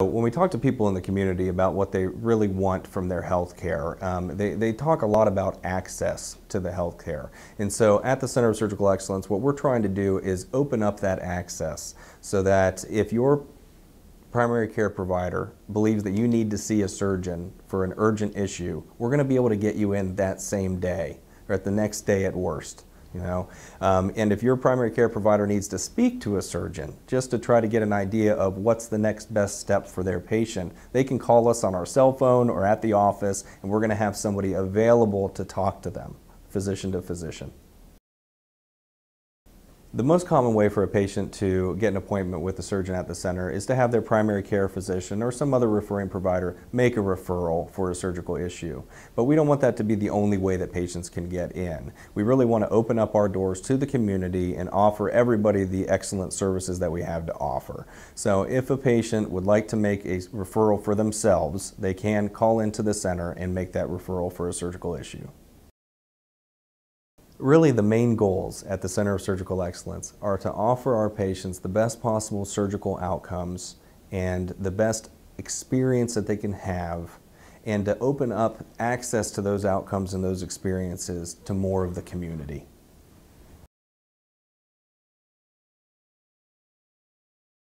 When we talk to people in the community about what they really want from their health care, um, they, they talk a lot about access to the health care. And so at the Center of Surgical Excellence, what we're trying to do is open up that access so that if your primary care provider believes that you need to see a surgeon for an urgent issue, we're going to be able to get you in that same day or at the next day at worst you know. Um, and if your primary care provider needs to speak to a surgeon just to try to get an idea of what's the next best step for their patient, they can call us on our cell phone or at the office, and we're going to have somebody available to talk to them, physician to physician. The most common way for a patient to get an appointment with a surgeon at the center is to have their primary care physician or some other referring provider make a referral for a surgical issue. But we don't want that to be the only way that patients can get in. We really want to open up our doors to the community and offer everybody the excellent services that we have to offer. So if a patient would like to make a referral for themselves, they can call into the center and make that referral for a surgical issue. Really, the main goals at the Center of Surgical Excellence are to offer our patients the best possible surgical outcomes and the best experience that they can have, and to open up access to those outcomes and those experiences to more of the community.